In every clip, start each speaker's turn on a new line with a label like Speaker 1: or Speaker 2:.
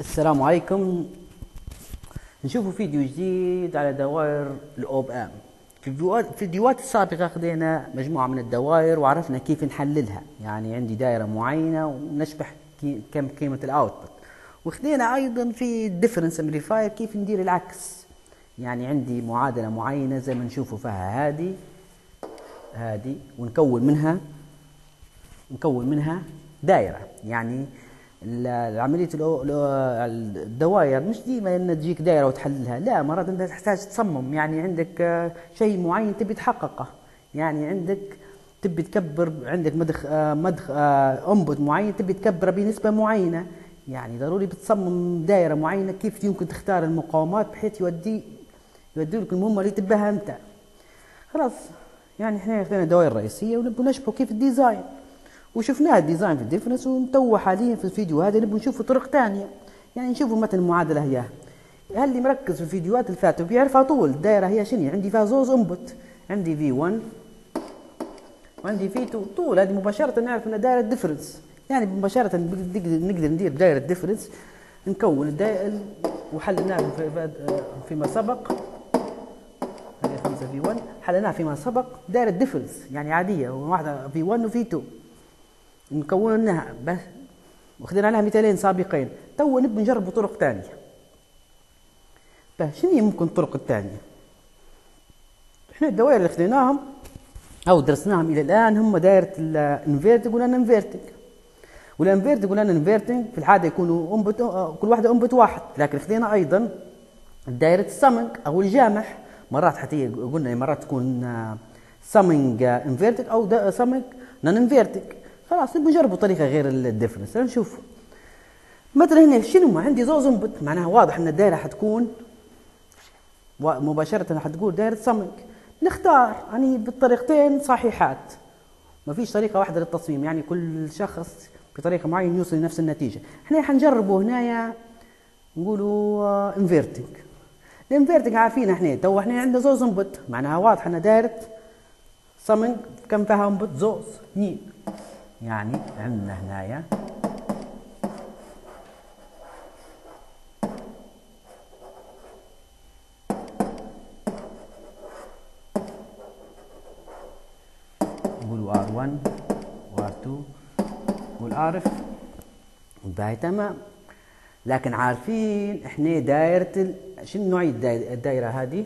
Speaker 1: السلام عليكم. نشوفوا فيديو جديد على دوائر ال op-amp. في الفيديوهات في الفيديوهات السابقة خذينا مجموعة من الدوائر وعرفنا كيف نحللها. يعني عندي دائرة معينة ونشبح كم قيمة ال output وخذينا أيضا في ال difference amplifier كيف ندير العكس. يعني عندي معادلة معينة زي ما نشوفوا فيها هذه. هذه ونكون منها نكون منها دائرة. يعني ال- عملية الأو- الأو- الدوائر مش ديما ان تجيك دائرة وتحللها لا مرات أنت تحتاج تصمم يعني عندك آه، شيء معين تبي تحققه يعني عندك تبي تكبر عندك مدخ آه، مدخ انبوت معين تبي تكبره بنسبة معينة يعني ضروري بتصمم دائرة معينة كيف يمكن تختار المقاومات بحيث يودي يودي لك المهمة اللي تبها أنت. خلاص يعني إحنا خذينا الدوائر الرئيسية ونبغى نشبح كيف ال design. وشفناها ال design في ال difference وانتو حاليا في الفيديو هذا نبغى نشوف طرق ثانية. يعني نشوفوا مثلا المعادلة هي. هل اللي مركز في الفيديوهات اللي فاتوا بيعرفها طول؟ الدائرة هي شنو؟ عندي فيها زوز input. عندي V 1 وعندي V 2 طول. هذه مباشرة نعرف إنها دائرة difference يعني مباشرة نقدر ندير دائرة difference نكون الدائرة وحلناها في- في- فيما سبق. هذه 5 V 1 حلناها فيما سبق. دائرة difference يعني عادية. واحدة V 1 و V 2 نكونها بس وخذنا لها مثالين سابقين. تو نبي نجرب طرق ثانية بس شنو هي ممكن الطرق الثانية إحنا الدوائر اللي خذيناهم أو درسناهم إلى الآن هم دائرة ال inverting وال non-inverting وال inverting وال non-inverting في العادة يكونوا input كل واحدة input واحد. لكن خذينا أيضا دائرة السمنج أو الجامح. مرات حتى قلنا مرات تكون summing inverting أو summing non-inverting خلاص نجربوا طريقة غير ال difference نشوف مثلا هنا شنو عندي زوز input معناها واضح إن الدائرة حتكون مباشرة حتقول دائرة summing نختار يعني بالطريقتين صحيحات. ما فيش طريقة واحدة للتصميم يعني كل شخص بطريقة معينة يوصل لنفس النتيجة. إحنا حنجربه هنايا نقولوا inverting ال inverting عارفين إحنا تو إحنا عندنا زوز input معناها واضح إن دائرة summing كم فيها input زوز اثنين يعني عندنا هنايا نقولوا R1 وR2 والعارف باهي تمام لكن عارفين إحنا دايرة ال... شنو نوعية الداي- الدايرة هذه؟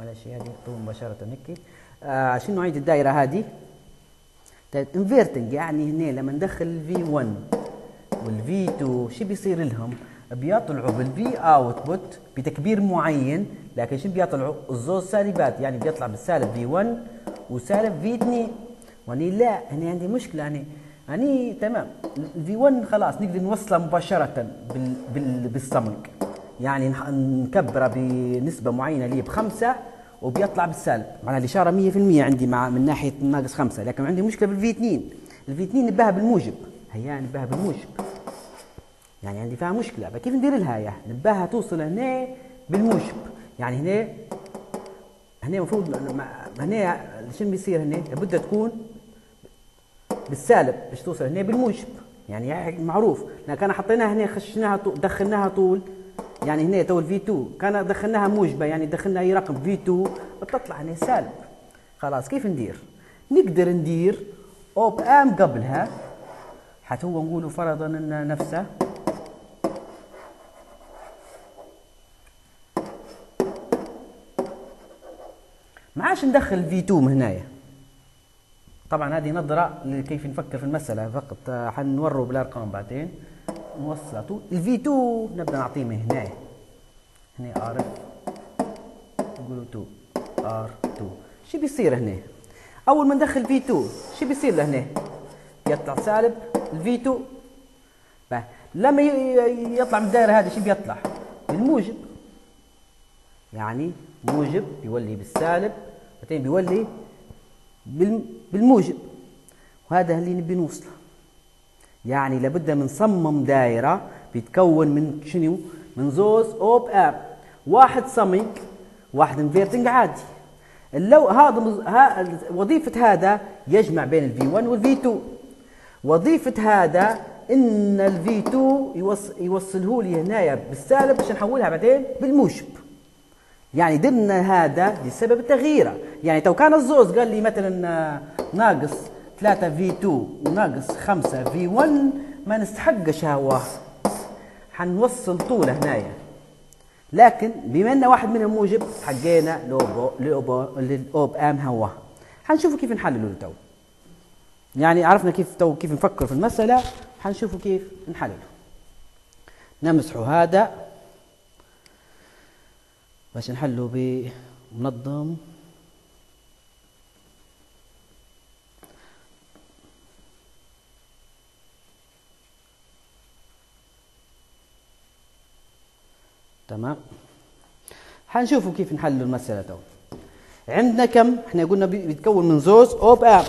Speaker 1: ولا شيء هذه مباشرة هيك آه شنو نوعية الدايرة هذه؟ inverting يعني هنا لما ندخل ال V 1 وال V 2 شو بيصير لهم؟ بيطلعوا بال V output بتكبير معين لكن شو بيطلعوا؟ الزوز سالبات يعني بيطلع بالسالب V 1 وسالب V 2 وأني لا هنا عندي مشكلة يعني يعني تمام ال V 1 خلاص نقدر نوصلها مباشرة بال بال بال summing يعني نكبره بنسبة معينة اللي هي بخمسة وبيطلع بالسالب معناها الإشارة 100% عندي مع من ناحية ناقص خمسة لكن عندي مشكلة بال V 2 ال V 2 نباها بالموجب. هيا نباها بالموجب. يعني عندي فيها مشكلة. بقى كيف ندير لها يا؟ نباها توصل هنا بالموجب. يعني هنا هنا المفروض هنا شنو بيصير هنا؟ لابد تكون بالسالب باش توصل هنا بالموجب. يعني معروف. لكن حطيناها هنا خشناها دخلناها طول. يعني هنا تو الفي 2 كان دخلناها موجبة يعني دخلنا أي رقم. في 2 بتطلع هنا سالب. خلاص كيف ندير؟ نقدر ندير op amp قبلها. حتى هو نقولوا فرضا إن نفسه. ما عادش ندخل V 2 من هنايا. طبعا هذه نظرة لكيف نفكر في المسألة فقط. حنوروا بالأرقام بعدين. طول ال V 2 نبدأ نعطيه من هنا هنا R نقولوا 2 R 2 شو بيصير هنا؟ أول ما ندخل V 2 شو بيصير له هنا؟ يطلع سالب ال V 2 بقى. لما يطلع من الدائرة هذه شو بيطلع؟ بالموجب. يعني موجب بيولي بالسالب بعدين بيولي بالم- بالموجب. وهذا اللي نبي نوصله. يعني لابد من صمم دائرة بيتكون من شنو؟ من زوز أوب أب. واحد summing واحد inverting عادي. اللو هذا مز... ها... وظيفة هذا يجمع بين ال V 1 وال V 2 وظيفة هذا إن ال V 2 يوص يوصله لي هنايا بالسالب باش نحولها بعدين بالموجب. يعني درنا هذا لسبب التغيير يعني تو كان الزوز قال لي مثلا آه، ناقص 3 V 2 وناقص 5 V 1 ما نستحقش هو حنوصل طوله هنايا. لكن بما إن واحد منهم موجب حقينا لل op amp هو حنشوفوا كيف نحللوا تو. يعني عرفنا كيف تو كيف نفكر في المسألة حنشوفوا كيف نحلله نمسحوا هذا. باش نحله بمنظم. تمام؟ حنشوفوا كيف نحلوا المسألة تو. عندنا كم؟ إحنا قلنا بيتكون من زوز أوب ام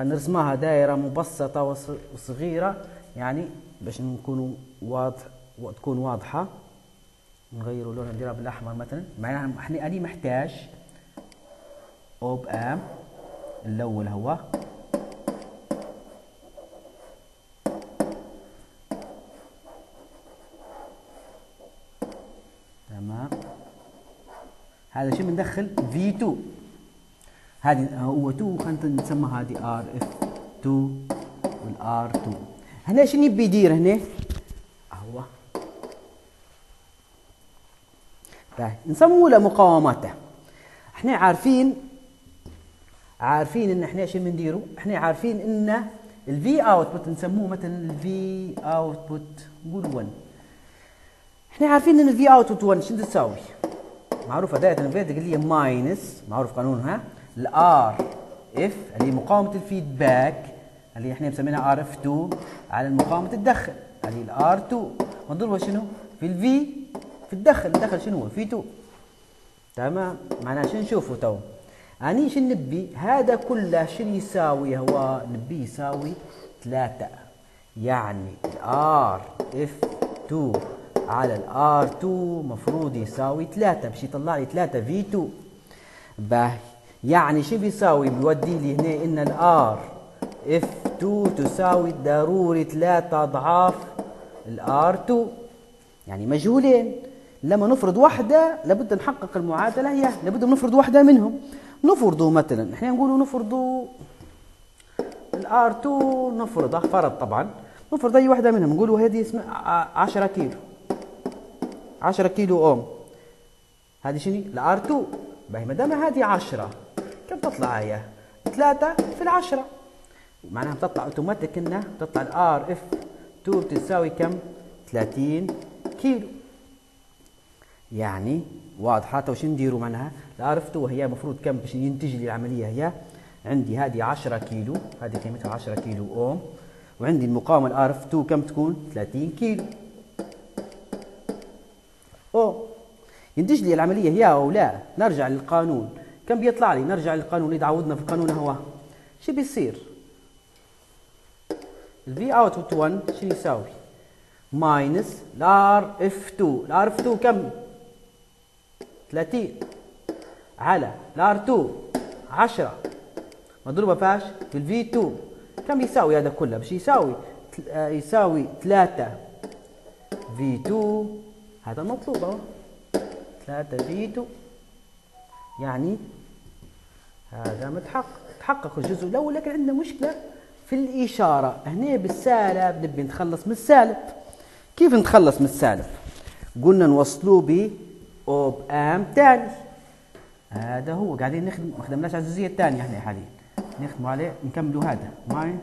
Speaker 1: هنرسمها دائرة مبسطة وصغيرة يعني باش نكونوا واضح وتكون واضحة. نغيروا لونها نديرها بالأحمر مثلا. معناها إحنا أنا محتاج أوب آم الأول هو تمام بندخل V2 هذه هو 2 خلينا نسمى هذه RF 2 وال R 2 هنا شنو يبي يدير هنا؟ هو. طيب نسموه له مقاوماته. إحنا عارفين عارفين إن إحنا شو بنديروا إحنا عارفين إن ال V output نسموه مثلا ال V output نقول 1 إحنا عارفين إن ال V output 1 شنو تساوي؟ معروفة دائرة الفيديو اللي هي minus معروف قانونها ال RF اللي هي مقاومة ال feedback اللي إحنا مسمينها RF 2 على مقاومه الدخل اللي ال R 2 مضروبه شنو؟ في ال V في الدخل الدخل شنو هو؟ V 2 تمام؟ معناها شنو نشوفوا تو؟ أني شنو نبي؟ هذا كله شنو يساوي؟ هو نبي يساوي 3 يعني ال RF 2 على ال R 2 مفروض يساوي 3 باش يطلع لي 3 V 2 باهي. يعني شو بيساوي؟ بيودي لي هنا إن ال RF 2 تساوي ضروري 3 أضعاف ال R 2 يعني مجهولين. لما نفرض واحدة لابد نحقق المعادلة هي. لابد نفرض واحدة منهم. نفرضوا مثلا إحنا نقولوا نفرضوا ال R 2 نفرضها فرض طبعا. نفرض أي واحدة منهم. نقولوا هذه اسمها 10 كيلو. 10 كيلو أوم. هذه شنو؟ ال R 2 باهي ما دام هذه 10 كم تطلع هي؟ 3 في العشرة. معناها بتطلع أوتوماتيك إنها بتطلع ال RF 2 بتساوي كم؟ 30 كيلو. يعني واضحة. وش نديروا معناها؟ ال RF 2 هي المفروض كم باش ينتج لي العملية هي؟ عندي هذه 10 كيلو هذه قيمتها 10 كيلو أوم. وعندي المقاومة ال RF 2 كم تكون؟ 30 كيلو. أو ينتج لي العملية هي أو لا. نرجع للقانون. كم بيطلع لي؟ نرجع للقانون. اللي تعودنا في القانون هو. شو بيصير؟ ال V out 1 شو يساوي؟ minus ال RF 2 ال RF 2 كم؟ 30 على ال R 2 10 مضروبة فاش؟ في ال V 2 كم يساوي هذا كله؟ باش يساوي؟ يساوي 3 V 2 هذا المطلوب أهو. 3 V 2 يعني هذا متحقق. تحقق الجزء الأول لكن عندنا مشكلة في الإشارة. هنا بالسالب نبي نتخلص من السالب. كيف نتخلص من السالب؟ قلنا نوصلوه ب op amp تاني. هذا هو. قاعدين نخدم ما خدمناش على الجزئية الثانية إحنا حاليا. نخدموا عليه نكملوا هذا. ماين؟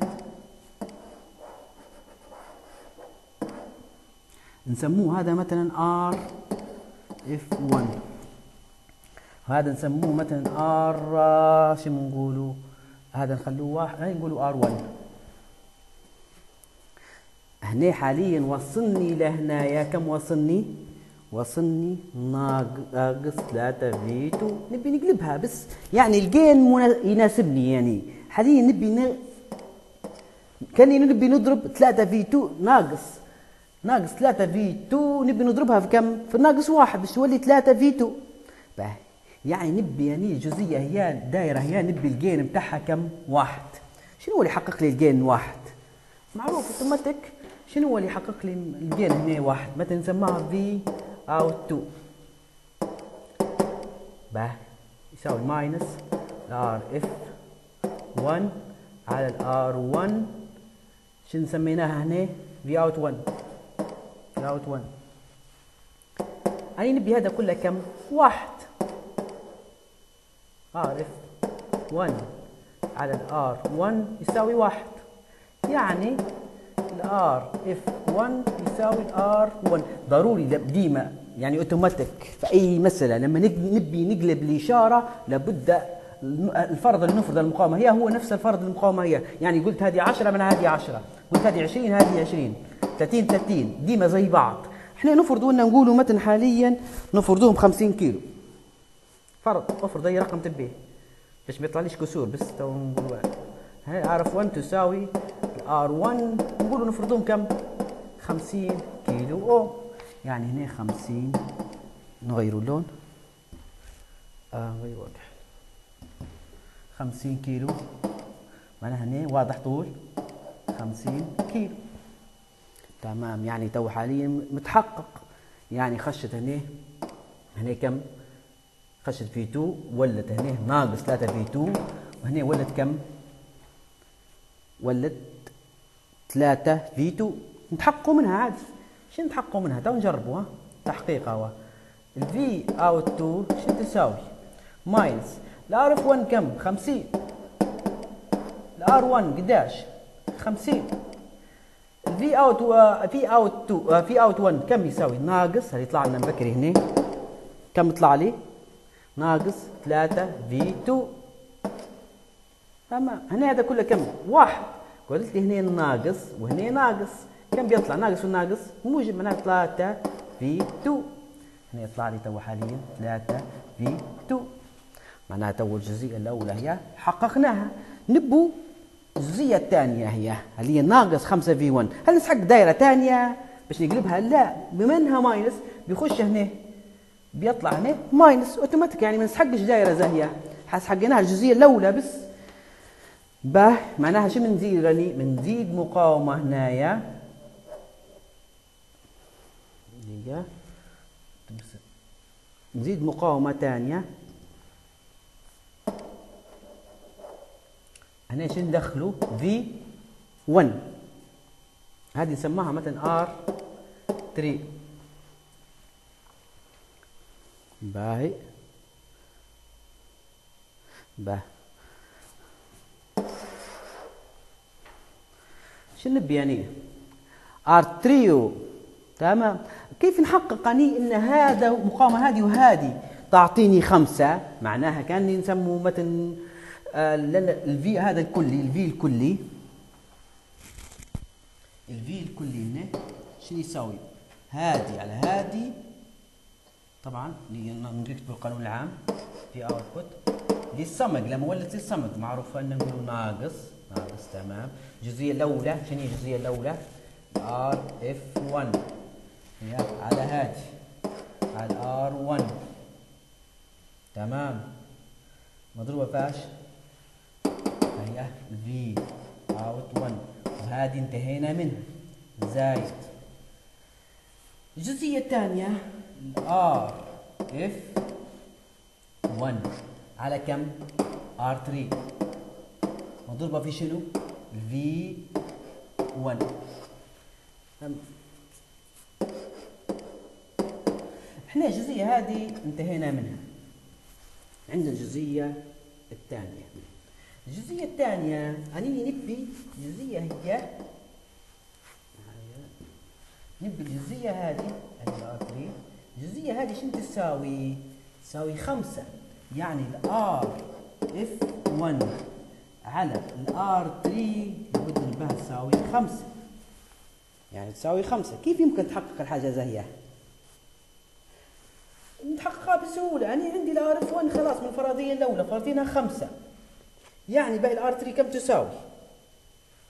Speaker 1: نسموه هذا مثلا RF 1 هذا نسموه مثلا R شو بنقولوا هذا نخلوه واحد هاي نقولوا ار 1 هنا حاليا وصلني لهنايا كم وصلني؟ وصلني ناقص 3 في 2 نبي نقلبها بس يعني الجين يناسبني يعني. حاليا نبي ن... كأني نبي نضرب 3 في 2 ناقص. ناقص 3 في 2 نبي نضربها في كم؟ في ناقص واحد باش تولي 3 في 2 باهي يعني نبي يعني الجزئيه هي دايرة هي نبي ال gain بتاعها كم؟ واحد. شنو اللي يحقق لي ال gain واحد؟ معروف اوتوماتيك شنو هو اللي يحقق لي ال gain هنا واحد؟ مثلا نسماها V out 2 به يساوي minus ال RF 1 على ال R 1 شنو سميناها هنا؟ V out 1 V out 1 أنا نبي هذا كله كم؟ واحد. RF 1 على ال R 1 يساوي واحد. يعني ال RF 1 يساوي ال R 1 ضروري ديما يعني اوتوماتيك في أي مسألة لما نبي نقلب الإشارة لابد الفرض اللي نفرض المقاومة. هي هو نفس الفرض المقاومة هي. يعني قلت هذه 10 من هذه 10 قلت هذه 20 هذه 20 30 30 ديما زي بعض. إحنا نفرض قلنا نقولوا مثلا حاليا نفرضوهم 50 كيلو. فرض افرض أي رقم تبيه. باش ما يطلعليش كسور بس تو نقول هاي RF 1 تساوي R 1 نقولوا نفرضوهم كم؟ 50 كيلو. اوم يعني هنا 50 نغيروا اللون. آه غير واضح. 50 كيلو. معناها هنا واضح طول. 50 كيلو. تمام. يعني تو حاليا متحقق. يعني خشت هنا هنا كم؟ خشت V 2 ولت هنا ناقص 3 V 2 وهنا ولت كم؟ ولت 3 V 2 نتحققوا منها عادي. شنو نتحققوا منها؟ تو نجربوا ها؟ تحقيق هو ال V out 2 شنو تساوي؟ minus ال RF 1 كم؟ 50 ال R 1 قداش؟ 50 V out V out 2 V out 1 كم يساوي؟ ناقص هذه يطلع لنا بكري هنا. كم يطلع لي؟ ناقص 3 V 2 تمام. هنا هذا كله كم؟ واحد. قلت لي هنا ناقص وهنا ناقص. كم بيطلع؟ ناقص وناقص. موجب معناها 3 V 2 هنا يطلع لي تو حاليا 3 V 2 معناها تو الجزئية الأولى هي حققناها. نبو الجزئيه الثانية هي اللي هي ناقص 5 V 1 هل نسحق دائره ثانية باش نقلبها؟ لا. بما إنها minus بيخش هنا بيطلع هنا minus automatic. يعني ما نسحقش دائره زاهيه حسحقناها الجزئية الأولى بس. باه معناها شو بنزيد غني بنزيد مقاومة هنايا. نزيد مقاومة ثانية هنا شو ندخلوا في 1 هذه نسماها مثلا ار 3 باهي. باه شو نبي يعني؟ R three تمام. كيف نحقق اني إن هذا مقاومة هذه وهذه؟ تعطيني خمسة. معناها كأني نسمو مثلا ال V هذا الكلي ال V الكلي. ال V الكلي هنا شنو يساوي؟ هذه على هذه طبعا نكتب القانون العام V output لل summing لما ولت ال summing معروف ان ناقص. ناقص تمام. الجزئيه الأولى شنو هي الجزئية الأولى؟ RF 1 على هذه على R 1 تمام. مضروبة فاش هي V out 1 وهذه انتهينا منها زايد الجزئية الثانية RF 1 على كم؟ R 3 مضروبة في شنو؟ V 1 إحنا الجزئية هذه انتهينا منها. عندنا الجزئية الثانية. الجزئيه الثانية اني نبي الجزئيه هي. نبي الجزئيه هذه. 3 الجزئيه هذه شنو تساوي؟ تساوي خمسة. يعني ال RF 1 على ال R 3 لابد بها تساوي خمسة. يعني تساوي خمسة. كيف يمكن تحقق الحاجة زي هي؟ نحققها بسهولة. أنا عندي ال RF 1 خلاص من الفرضية الأولى. فرضينها خمسة. يعني باقي الآر 3 كم تساوي؟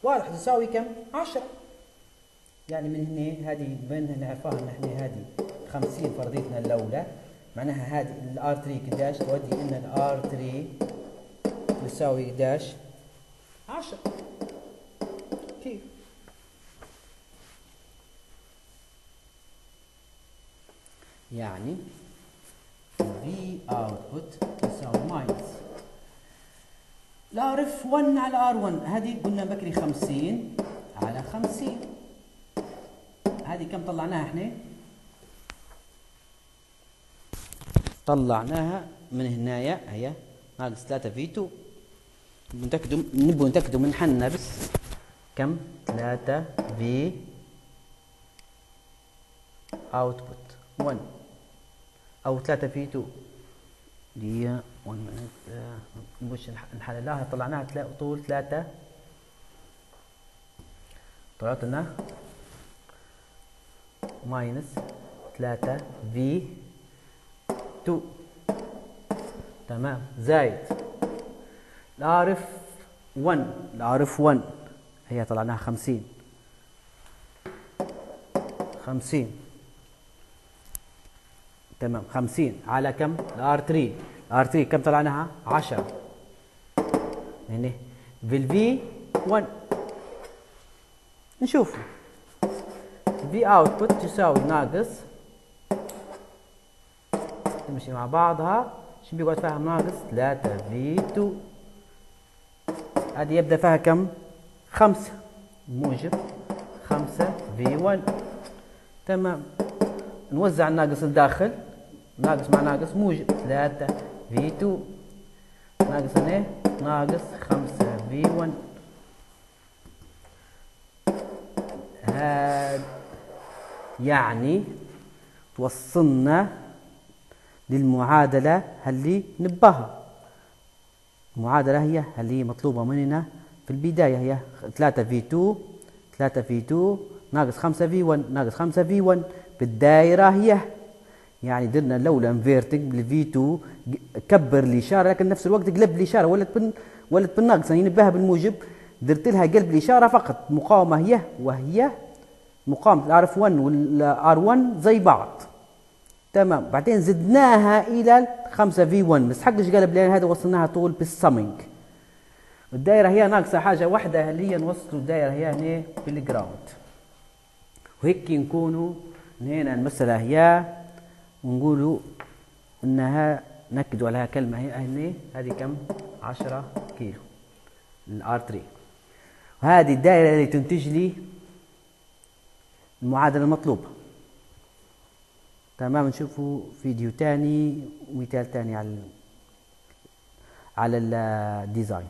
Speaker 1: واضح تساوي كم؟ 10 يعني من هنا هذه بما هنا عرفاها ان إحنا هذه 50 فرضيتنا الأولى معناها هذه الآر 3 قداش؟ تودي إن الآر 3 تساوي قداش؟ 10 كيف؟ يعني V output تساوي minus ال RF 1 على R 1 هذه قلنا بكري 50 على 50 هذه كم طلعناها إحنا؟ طلعناها من هنايا هي ناقص 3 V 2 نتأكدوا نبغوا نتأكدوا من حنا بس. كم؟ 3 V output 1 أو 3 V 2 دي 1 مش نحللها. طلعناها طول 3 طلعت لنا. minus 3 V 2 تمام. زايد. ال RF 1 ال RF 1 هي طلعناها 50 50 تمام. 50 على كم؟ ال R 3 ال R 3 كم طلعناها؟ 10 هنا في ال V 1 نشوف. V output تساوي ناقص. تمشي مع بعضها. شو بيقعد فيها؟ ناقص 3 V 2 هذه يبدأ فيها كم؟ 5 موجب. 5 في 1 تمام. نوزع الناقص الداخل ناقص مع ناقص موجب. 3 في 2 ناقص هنا ناقص 5 في 1 هاد يعني توصلنا للمعادلة اللي نباها المعادلة هي اللي مطلوبة مننا في البداية هي 3 V 2 3 V 2 ناقص 5 V 1 ناقص 5 V 1 بالدائرة هي يعني درنا الاولى inverting بال V 2 كبر الاشاره لكن نفس الوقت قلب الاشاره ولت بن ولت بالناقصه يعني نبهها بالموجب درت لها قلب الاشاره فقط. مقاومة هي وهي مقاومة. ال RF 1 وال R 1 زي بعض. تمام. بعدين زدناها إلى 5 V 1 بس حقش قلب لأن هذا وصلناها طول بال summing الدائره هي ناقصة حاجة واحدة اللي هي نوصلوا الدائره هي هنا بالجراوند وهيك نكونوا هنا المسألة هي ونقولوا إنها نكدوا عليها كلمة. هي هنا هذه كم؟ 10 كيلو. الآر 3 وهذه الدائرة اللي تنتج لي المعادلة المطلوبة. تمام؟ نشوفوا فيديو تاني ومثال تاني على على الديزاين